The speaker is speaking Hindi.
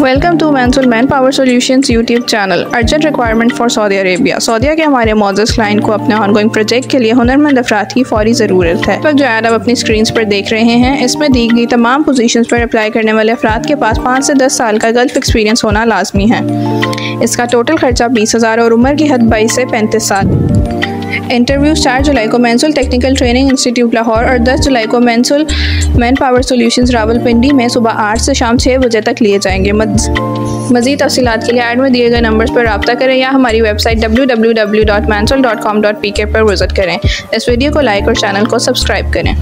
Welcome to मैंसुल man power solutions YouTube channel urgent requirement for Saudi Arabia सऊदिया के हमारे मोजस क्लाइंट को अपने ऑनगोइंग प्रोजेक्ट के लिए हुनरमंद अफराद की फौरी ज़रूरत है। तो जो ऐड आप अपनी स्क्रीन पर देख रहे हैं, इसमें दी गई तमाम पोजीशंस पर अप्लाई करने वाले अफराद के पास पाँच से दस साल का गल्फ एक्सपीरियंस होना लाजमी है। इसका टोटल खर्चा बीस हज़ार और उम्र की हद बाईस से पैंतीस साल। इंटरव्यू चार जुलाई को मैंसुल टेक्निकल ट्रेनिंग इंस्टीट्यूट लाहौर और दस जुलाई को मैंसुल मैन पावर सोल्यूशन रावलपिंडी में सुबह आठ से शाम छः बजे तक लिए जाएँगे। मजीद तफसीत के लिए एड में दिए गए नंबर पर रबा करें या हमारी वेबसाइट डब्ल्यू पर विज़िट करें। इस वीडियो को लाइक और चैनल को सब्सक्राइब करें।